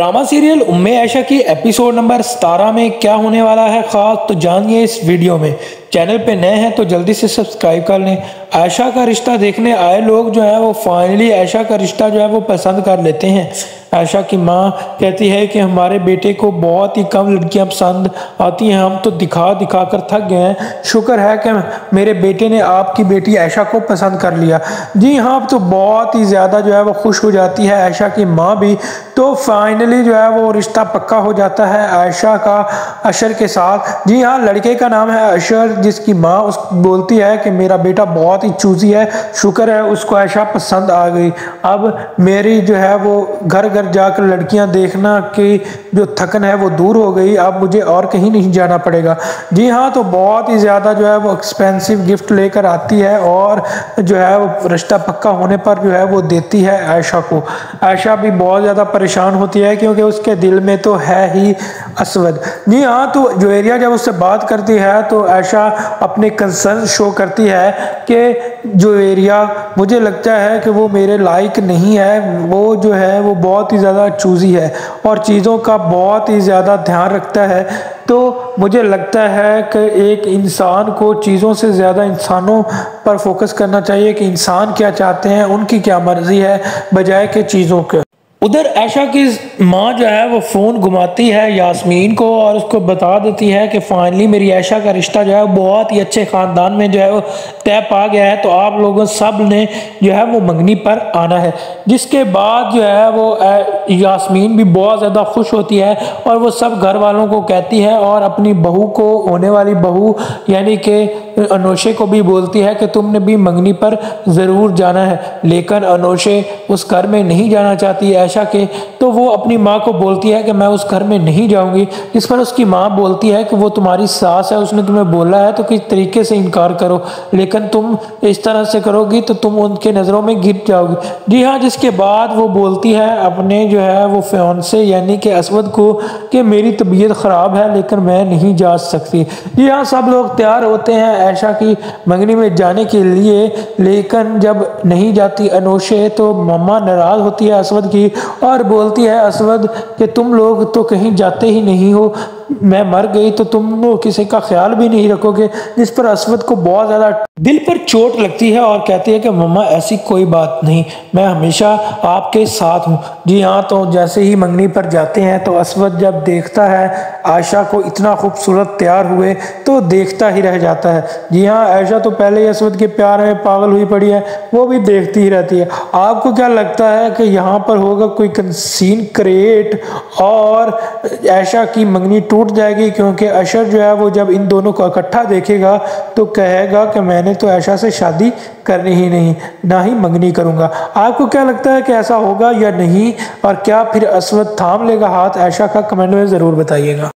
Drama serial उम्मे ऐशा की episode number सतारह में क्या होने वाला है खास तो जानिए इस वीडियो में। चैनल पे नए हैं तो जल्दी से सब्सक्राइब कर लें आयशा का रिश्ता देखने आए लोग जो है वो फाइनली आयशा का रिश्ता जो है वो पसंद कर लेते हैं। आयशा की माँ कहती है कि हमारे बेटे को बहुत ही कम लड़कियाँ पसंद आती हैं। हम तो दिखा दिखा कर थक गए हैं। शुक्र है कि मेरे बेटे ने आपकी बेटी आयशा को पसंद कर लिया। जी हाँ अब तो बहुत ही ज़्यादा जो है वो खुश हो जाती है आयशा की माँ भी। तो फाइनली जो है वो रिश्ता पक्का हो जाता है आयशा का, अशर के साथ। जी हाँ लड़के का नाम है अशर, जिसकी माँ उस बोलती है कि मेरा बेटा बहुत ही चूजी है, शुक्र है उसको आयशा पसंद आ गई। अब मेरी जो है वो घर घर जाकर लड़कियाँ देखना की जो थकन है वो दूर हो गई, अब मुझे और कहीं नहीं जाना पड़ेगा। जी हाँ तो बहुत ही ज़्यादा जो है वो एक्सपेंसिव गिफ्ट लेकर आती है और जो है वो रिश्ता पक्का होने पर जो है वो देती है आयशा को। आयशा भी बहुत ज़्यादा परेशान होती है क्योंकि उसके दिल में तो है ही असवद। जी हाँ तो जो एरिया जब उससे बात करती है तो आयशा अपने कंसर्न शो करती है कि जो एरिया मुझे लगता है कि वो मेरे लायक नहीं है, वो जो है, वो बहुत ही ज़्यादा चूज़ी है और चीज़ों का बहुत ही ज़्यादा ध्यान रखता है। तो मुझे लगता है कि एक इंसान को चीज़ों से ज़्यादा इंसानों पर फोकस करना चाहिए कि इंसान क्या चाहते हैं, उनकी क्या मर्ज़ी है, बजाय के चीज़ों के। उधर ऐशा की माँ जो है वो फ़ोन घुमाती है यास्मीन को और उसको बता देती है कि फाइनली मेरी ऐशा का रिश्ता जो है बहुत ही अच्छे ख़ानदान में जो है वो तय पा गया है तो आप लोगों सबने जो है वो मंगनी पर आना है। जिसके बाद जो है वो यास्मीन भी बहुत ज़्यादा खुश होती है और वो सब घर वालों को कहती है और अपनी बहू को, होने वाली बहू, यानी कि अनोशे को भी बोलती है कि तुमने भी मंगनी पर ज़रूर जाना है। लेकिन अनोशे उस घर में नहीं जाना चाहती ऐशा के तो वो अपनी माँ को बोलती है कि मैं उस घर में नहीं जाऊँगी इस पर उसकी माँ बोलती है कि वो तुम्हारी सास है, उसने तुम्हें बोला है तो किस तरीके से इनकार करो? लेकिन तुम इस तरह से करोगी तो तुम उनके नज़रों में गिर जाओगी। जी हाँ जिसके बाद वो बोलती है अपने जो है वो फ्योन से यानी कि असवद को कि मेरी तबीयत ख़राब है, लेकिन मैं नहीं जा सकती। जी हाँ सब लोग तैयार होते हैं ऐशा की मंगनी में जाने के लिए, लेकिन जब नहीं जाती अनोशे तो मम्मा नाराज़ होती है असवद की और बोलती है, असवद, कि तुम लोग तो कहीं जाते ही नहीं हो। मैं मर गई तो तुम किसी का ख्याल भी नहीं रखोगे, जिस पर असवद को बहुत ज़्यादा दिल पर चोट लगती है और कहती है कि मम्मा, ऐसी कोई बात नहीं, मैं हमेशा आपके साथ हूँ। जी हाँ तो जैसे ही मंगनी पर जाते हैं तो असवद जब देखता है आयशा को इतना खूबसूरत तैयार हुए तो देखता ही रह जाता है। जी हाँ आयशा तो पहले ही असवद के प्यार में पागल हुई पड़ी है, वो भी देखती ही रहती है। आपको क्या लगता है कि यहाँ पर होगा कोई सीन क्रिएट और ऐशा की मंगनी टूट जाएगी, क्योंकि अशर जो है वो जब इन दोनों को इकट्ठा देखेगा तो कहेगा कि मैंने तो ऐशा से शादी करनी ही नहीं, ना ही मंगनी करूँगा। आपको क्या लगता है कि ऐसा होगा या नहीं, और क्या फिर असवद थाम लेगा हाथ? ऐशा का कमेंट में ज़रूर बताइएगा।